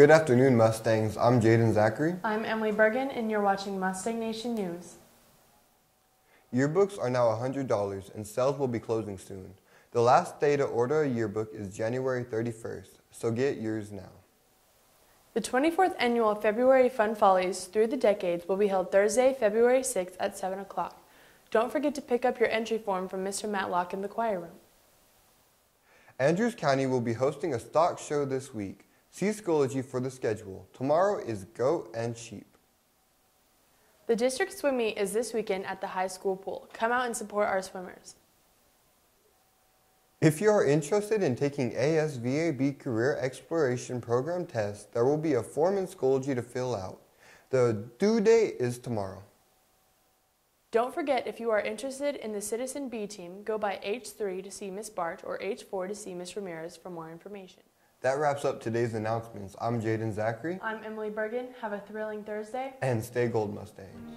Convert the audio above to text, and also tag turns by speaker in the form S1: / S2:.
S1: Good afternoon, Mustangs. I'm Jaden Zachary.
S2: I'm Emily Bergen, and you're watching Mustang Nation News.
S1: Yearbooks are now $100 and sales will be closing soon. The last day to order a yearbook is January 31st, so get yours now.
S2: The 24th annual February Fun Follies Through the Decades will be held Thursday, February 6th at 7 o'clock. Don't forget to pick up your entry form from Mr. Matlock in the choir room.
S1: Andrews County will be hosting a stock show this week. See Schoology for the schedule. Tomorrow is goat and sheep.
S2: The district swim meet is this weekend at the high school pool. Come out and support our swimmers.
S1: If you are interested in taking ASVAB Career Exploration Program test, there will be a form in Schoology to fill out. The due date is tomorrow.
S2: Don't forget if you are interested in the Citizen Bee team, go by H3 to see Miss Bart or H4 to see Miss Ramirez for more information.
S1: That wraps up today's announcements. I'm Jaden Zachary.
S2: I'm Emily Bergen. Have a thrilling Thursday.
S1: And stay gold, Mustangs.